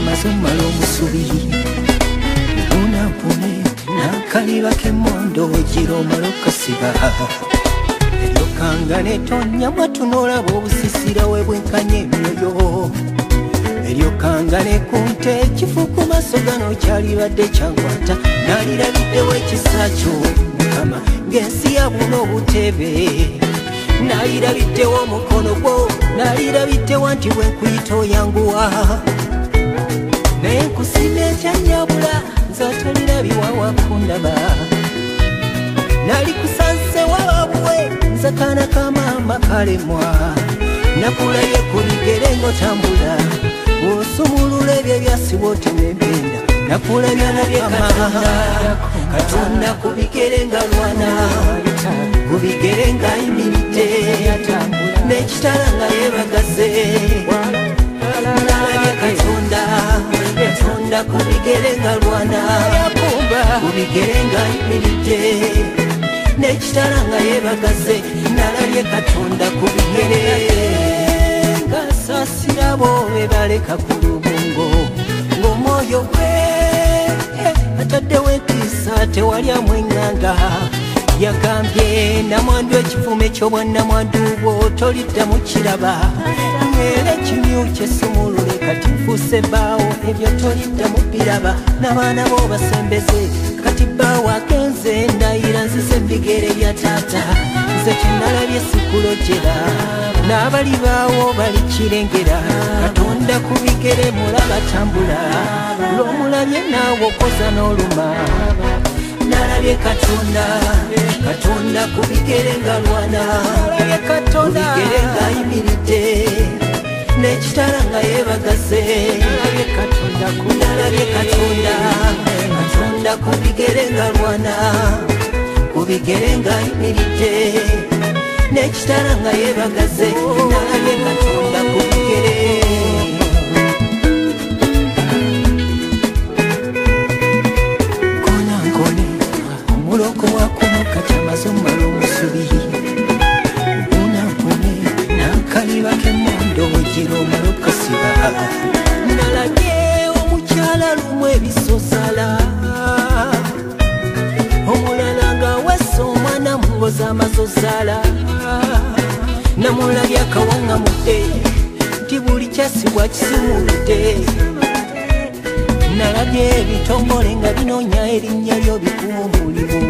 amaze omumala omusubi bunampune nakaliba kemondo wegira omala okasiba eryokanga netonya mwatunolaba obusisira we bwenkanya emyoyo eryokanga nekunta ekifu ku maaso gano kyalibadde kyankwata nalirabiddewo ekisa kyo mukama ng'ensi yabuna obutebe nalirabiddewo omukono gwo nalirabiddewo nti bwenkuyita oyanguwa. Naye nkusimba ekyanyabula nzatolirabiwa wakundaba nali kusanze wabuwe nze kaana kamaama kalemwa. Nakulabye ku bigere ng'otambula osumulula ebyo byasiba otema empenda nakulabye mukama katonda ku bigere nga lwana ku bigere ng'ayimiridde n'ekitala nga yeebagaze nalabye katonda. Katonda ku bigere nga lwana ku bigere ng'ayimiridde n'ekitala nga yeebagaze nalabye katonda ku bigere ngasaasira boobe baleka ku lubungo ng'omwoyo gwe ataddewo entiisa tewali amweŋŋanga yagambye namwandu ekivume ky'obwannamwandu bwo toliddamu kiraba. Era ekimyu kyesumulule kati nfuuse bbaawo ebyo toliddamu biraba. N'abaana bo basembeze kati bbaawo agenze ndayira nzize mbigere bya taata. Nze kyenalabye sikulojera n'abali baawo bali kirengera. Katonda ku bigere mulaba tambula. Lw'omulabye naawe okoza n'oluma nalabye katonda. Katonda ku bigere nga lwana bigere ng'ayimiridde n'ekitala nga yeebagaze nalabye katonda katonda. Ku bigere nga lwana. Ku bigere ng'ayimiridde n'ekitala nga yeebagaze nalabye ozala namulabye akawaŋŋamudde nti buli kyasibwa kisimuludde nalabye ebitongole nga binoonya erinnya lyo bikumulimu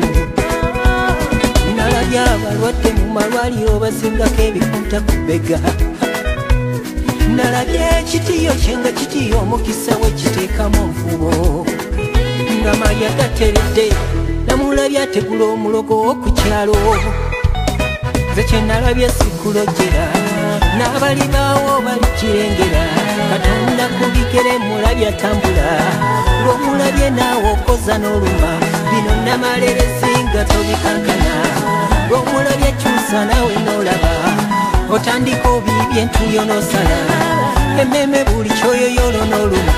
nalabye abalwadde mu malwaliro basingako ebikunta ku bbega. Nalabye ekitiyo kye nga kitiyo omukisa we kiteekamu nfubo nga maya gateredde namulabye ategula omulogo ku kyalo. Nze kyenalabye sikulojera n'abali baawo bali kirengera. Katonda ku bigere mulabye atambula lw'omulabye naawe okoza n'oluma. Bino namalerezi nga tobikankana lw'omulabye kyusa naawe n'olaba. Otandika obiibye entuyo n'osala ememe buli kyoyoyolo n'oluma